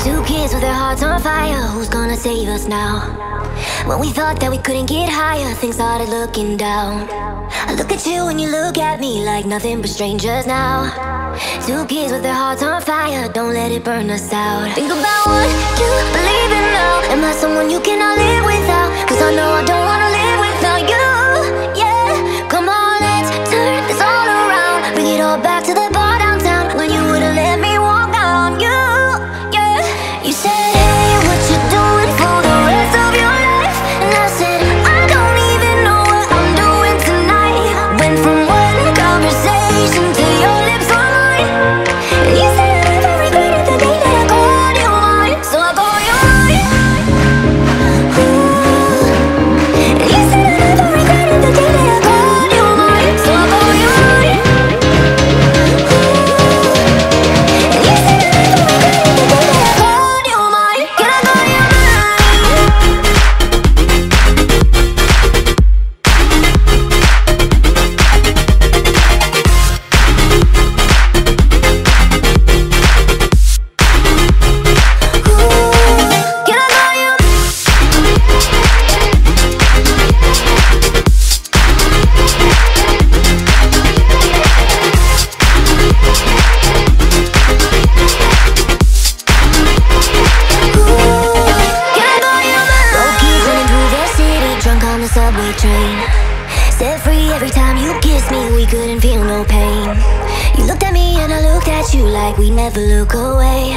Two kids with their hearts on fire, who's gonna save us now? When we thought that we couldn't get higher, things started looking down. I look at you and you look at me like nothing but strangers now. Two kids with their hearts on fire, don't let it burn us out. Think about what you believe in now. Am I someone you cannot live subway train. Set free every time you kissed me, we couldn't feel no pain. You looked at me and I looked at you like we never look away.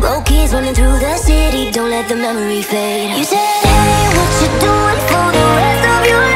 Broke kids running through the city, don't let the memory fade. You said, Hey, what you doing for the rest of your life?